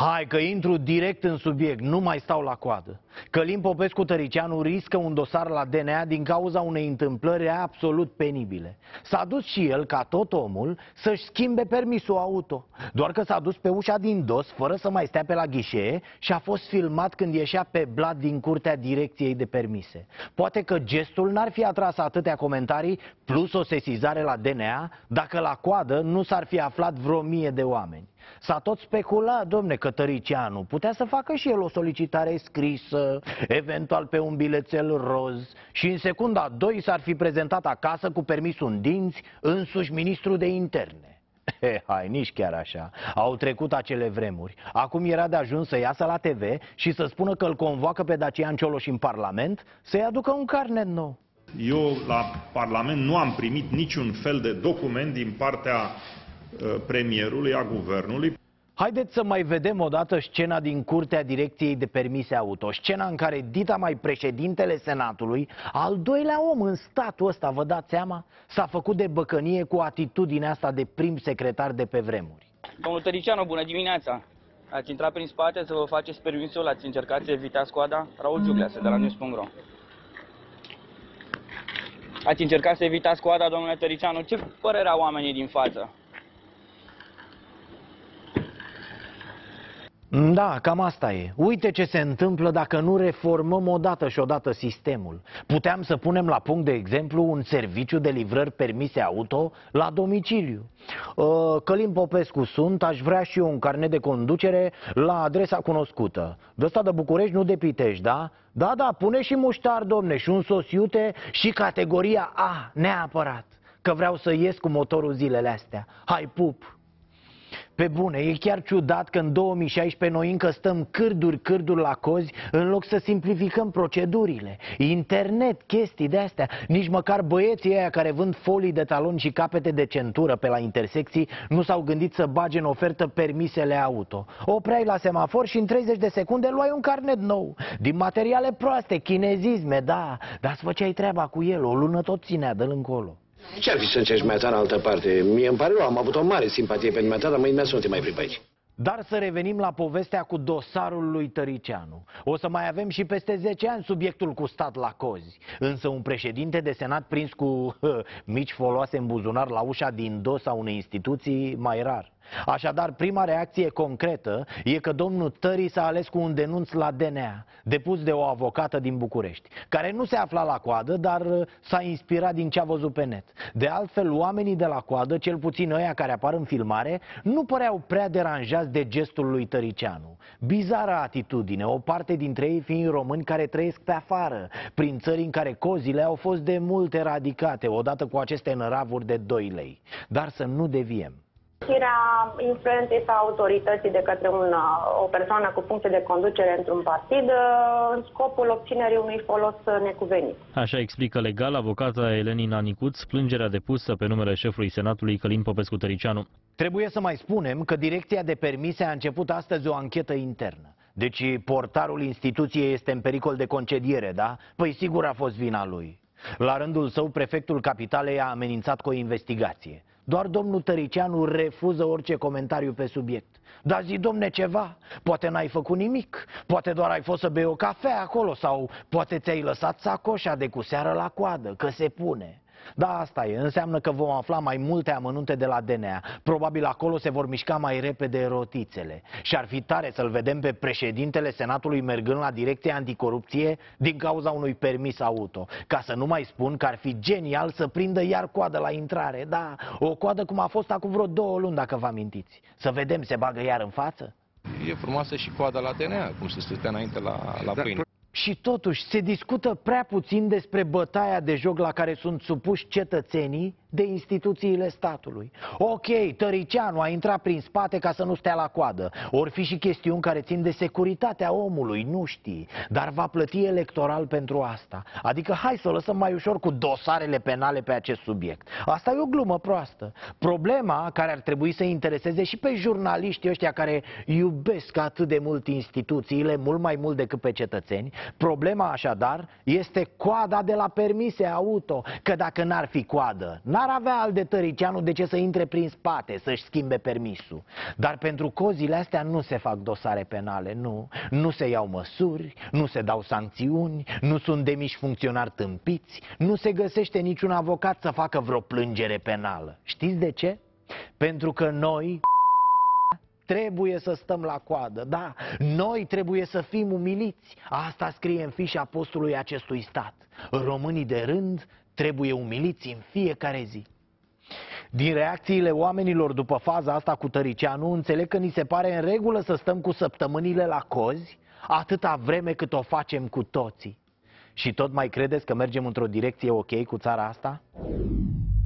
Hai că intru direct în subiect, nu mai stau la coadă. Călim Popescu Tăricianu riscă un dosar la DNA din cauza unei întâmplări absolut penibile. S-a dus și el, ca tot omul, să-și schimbe permisul auto. Doar că s-a dus pe ușa din dos, fără să mai stea pe la ghișee și a fost filmat când ieșea pe blat din curtea direcției de permise. Poate că gestul n-ar fi atras atâtea comentarii, plus o sesizare la DNA, dacă la coadă nu s-ar fi aflat vreo mie de oameni. S-a tot speculat, domne, că Tăricianu putea să facă și el o solicitare scrisă, eventual pe un bilețel roz și în secunda 2 s-ar fi prezentat acasă cu permisul în dinți însuși ministru de interne. He, hai, nici chiar așa. Au trecut acele vremuri. Acum era de ajuns să iasă la TV și să spună că îl convoacă pe Dacian Cioloș în Parlament să-i aducă un carnet nou. Eu la Parlament nu am primit niciun fel de document din partea Uh, premierului, a guvernului. Haideți să mai vedem o dată scena din curtea direcției de permise auto. Scena în care Dita mai președintele Senatului, al doilea om în statul ăsta, vă dați seama, s-a făcut de băcănie cu atitudinea asta de prim secretar de pe vremuri. Domnul Tăricianu, bună dimineața! Ați intrat prin spate să vă faceți permisul, ați încercat să evitați coada? Raul Giuglease, de la News.ro. Ați încercat să evitați coada, domnule Tăricianu? Ce părere au oamenii din față? Da, cam asta e. Uite ce se întâmplă dacă nu reformăm odată și odată sistemul. Puteam să punem la punct, de exemplu, un serviciu de livrări permise auto la domiciliu. Uh, Călim Popescu sunt, aș vrea și eu un carnet de conducere la adresa cunoscută. De ăsta de București, nu de Pitești, da? Da, da, pune și muștar, domne, și un sosiute și categoria A, neapărat. Că vreau să ies cu motorul zilele astea. Hai, pup! Pe bune, e chiar ciudat că în 2016 noi încă stăm cârduri, cârduri la cozi în loc să simplificăm procedurile. Internet, chestii de astea. Nici măcar băieții aia care vând folii de talon și capete de centură pe la intersecții nu s-au gândit să bage în ofertă permisele auto. Opreai la semafor și în 30 de secunde luai un carnet nou. Din materiale proaste, chinezisme, da, dar îți făceai treaba cu el, o lună tot ținea de încolo. Ce-ar fi să încerci mai în altă parte? Mie îmi pare rău, am avut o mare simpatie pentru mea, dar mâine să nu te mai prind aici. Dar să revenim la povestea cu dosarul lui Tăricianu. O să mai avem și peste 10 ani subiectul cu stat la cozi. Însă un președinte de senat prins cu hă, mici foloase în buzunar la ușa din dos a unei instituții mai rar. Așadar, prima reacție concretă e că domnul Tării s-a ales cu un denunț la DNA, depus de o avocată din București, care nu se afla la coadă, dar uh, s-a inspirat din ce a văzut pe net. De altfel, oamenii de la coadă, cel puțin ăia care apar în filmare, nu păreau prea deranjați de gestul lui Tăricianu. Bizară atitudine, o parte dintre ei fiind români care trăiesc pe afară, prin țări în care cozile au fost de mult eradicate, odată cu aceste năravuri de 2 lei. Dar să nu deviem. Folosirea influenței sau autorității de către una, o persoană cu funcție de conducere într-un partid uh, în scopul obținerii unui folos necuvenit. Așa explică legal avocata Elenina Nicuț plângerea depusă pe numele șefului Senatului Călin Popescu Tăricianu. Trebuie să mai spunem că Direcția de Permise a început astăzi o anchetă internă. Deci portarul instituției este în pericol de concediere, da? Păi sigur a fost vina lui. La rândul său, prefectul capitalei a amenințat cu o investigație. Doar domnul Tăricianu refuză orice comentariu pe subiect. Dar zi, domne, ceva. Poate n-ai făcut nimic. Poate doar ai fost să bei o cafea acolo sau poate ți-ai lăsat sacoșa de cu seară la coadă, că se pune. Da, asta e. Înseamnă că vom afla mai multe amănunte de la DNA. Probabil acolo se vor mișca mai repede rotițele. Și ar fi tare să-l vedem pe președintele Senatului mergând la direcția anticorupție din cauza unui permis auto. Ca să nu mai spun că ar fi genial să prindă iar coadă la intrare. Da, o coadă cum a fost acum vreo două luni, dacă vă amintiți. Să vedem, se bagă iar în față? E frumoasă și coada la DNA, cum se stătea înainte la, la da, pâine. Și totuși se discută prea puțin despre bătaia de joc la care sunt supuși cetățenii de instituțiile statului. Ok, Tăricianu a intrat prin spate ca să nu stea la coadă. Or fi și chestiuni care țin de securitatea omului, nu știi. Dar va plăti electoral pentru asta. Adică hai să o lăsăm mai ușor cu dosarele penale pe acest subiect. Asta e o glumă proastă. Problema care ar trebui să intereseze și pe jurnaliștii ăștia care iubesc atât de mult instituțiile, mult mai mult decât pe cetățeni, problema așadar este coada de la permise auto. Că dacă n-ar fi coadă, N-ar avea al de Tăricianu de ce să intre prin spate, să-și schimbe permisul. Dar pentru cozile astea nu se fac dosare penale, nu. Nu se iau măsuri, nu se dau sancțiuni, nu sunt demiși funcționari tâmpiți, nu se găsește niciun avocat să facă vreo plângere penală. Știți de ce? Pentru că noi trebuie să stăm la coadă, da, noi trebuie să fim umiliți. Asta scrie în fișa postului acestui stat. Românii de rând trebuie umiliți în fiecare zi. Din reacțiile oamenilor după faza asta cu Tăricianu, înțeleg că ni se pare în regulă să stăm cu săptămânile la cozi, atâta vreme cât o facem cu toții. Și tot mai credeți că mergem într-o direcție ok cu țara asta?